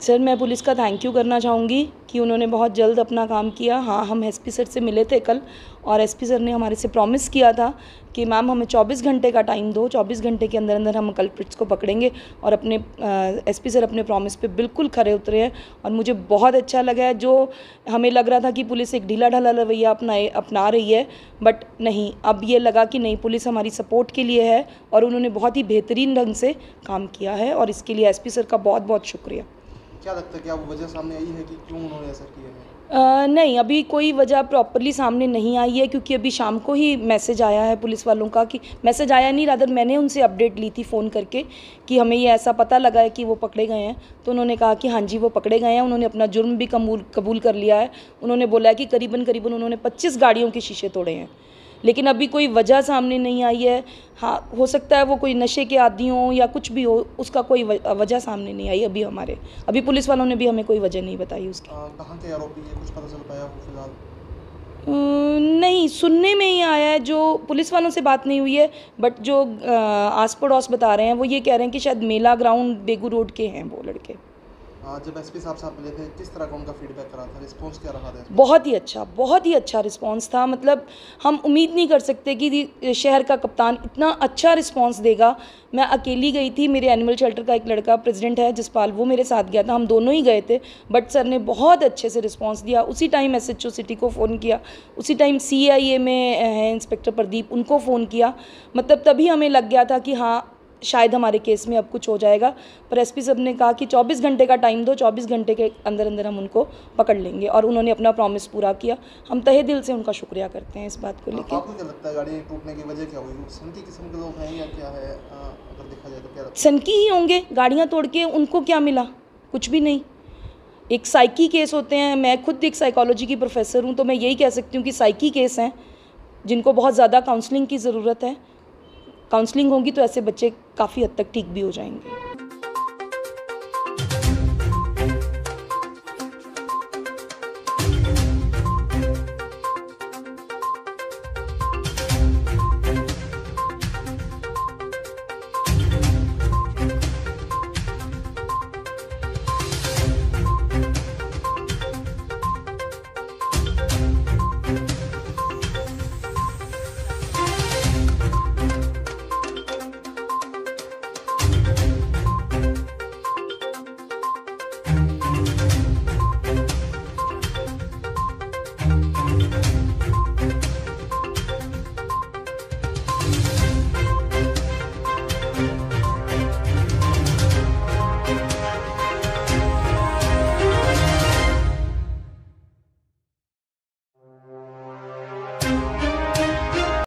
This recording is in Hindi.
सर, मैं पुलिस का थैंक यू करना चाहूँगी कि उन्होंने बहुत जल्द अपना काम किया। हाँ हम एसपी सर से मिले थे कल और एसपी सर ने हमारे से प्रॉमिस किया था कि मैम हमें 24 घंटे का टाइम दो। 24 घंटे के अंदर अंदर हम कल्प्रिट्स को पकड़ेंगे और अपने एसपी सर अपने प्रॉमिस पे बिल्कुल खरे उतरे हैं और मुझे बहुत अच्छा लगा है। जो हमें लग रहा था कि पुलिस एक ढीला ढाला रवैया अपना अपना रही है बट नहीं। अब ये लगा कि नहीं, पुलिस हमारी सपोर्ट के लिए है और उन्होंने बहुत ही बेहतरीन ढंग से काम किया है और इसके लिए एसपी सर का बहुत बहुत शुक्रिया। क्या लगता है क्या वो वजह सामने आई है कि क्यों उन्होंने ऐसा किया है? Uh, नहीं अभी कोई वजह प्रॉपरली सामने नहीं आई है क्योंकि अभी शाम को ही मैसेज आया है पुलिस वालों का कि मैसेज आया नहीं रादर मैंने उनसे अपडेट ली थी फ़ोन करके कि हमें ये ऐसा पता लगा है कि वो पकड़े गए हैं। तो उन्होंने कहा कि हाँ जी वो पकड़े गए हैं उन्होंने अपना जुर्म भी कबूल कबूल कर लिया है। उन्होंने बोला है कि करीबन करीबन उन्होंने पच्चीस गाड़ियों के शीशे तोड़े हैं। लेकिन अभी कोई वजह सामने नहीं आई है। हाँ हो सकता है वो कोई नशे के आदि हों या कुछ भी हो उसका कोई वजह सामने नहीं आई अभी हमारे। अभी पुलिस वालों ने भी हमें कोई वजह नहीं बताई उसकी। कहाँ के आरोपी? है कुछ पता चल पाया फ़िलहाल? नहीं सुनने में ही आया है जो पुलिस वालों से बात नहीं हुई है बट जो आस पड़ोस बता रहे हैं वो ये कह रहे हैं कि शायद मेला ग्राउंड बेगू रोड के हैं वो लड़के। जब एसपी साहब साहब मिले थे, किस तरह का उनका फीडबैक रहा था? रिस्पांस क्या रहा था बहुत ही अच्छा बहुत ही अच्छा रिस्पांस था। मतलब हम उम्मीद नहीं कर सकते कि शहर का कप्तान इतना अच्छा रिस्पांस देगा। मैं अकेली गई थी, मेरे एनिमल शेल्टर का एक लड़का प्रेसिडेंट है, जसपाल, वो मेरे साथ गया था। हम दोनों ही गए थे बट सर ने बहुत अच्छे से रिस्पॉन्स दिया। उसी time S H O city को फ़ोन किया। उसी टाइम सी आई ए में है इंस्पेक्टर प्रदीप, उनको फ़ोन किया। मतलब तभी हमें लग गया था कि हाँ शायद हमारे केस में अब कुछ हो जाएगा पर एसपी साहब ने कहा कि 24 घंटे का टाइम दो 24 घंटे के अंदर अंदर हम उनको पकड़ लेंगे और उन्होंने अपना प्रॉमिस पूरा किया। हम तहे दिल से उनका शुक्रिया करते हैं इस बात को लेकर आपको क्या लगता है गाड़ी टूटने की वजह क्या हुई? सनकी किस्म के लोग हैं या क्या है? अगर देखा जाए तो क्या सनकी ही? होंगे गाड़ियाँ तोड़ के उनको क्या मिला? कुछ भी नहीं। एक साइकी केस होते हैं। मैं खुद एक साइकोलॉजी की प्रोफेसर हूँ तो मैं यही कह सकती हूँ कि साइकी केस हैं जिनको बहुत ज़्यादा काउंसलिंग की ज़रूरत है। काउंसलिंग होगी तो ऐसे बच्चे काफ़ी हद तक ठीक भी हो जाएँगे।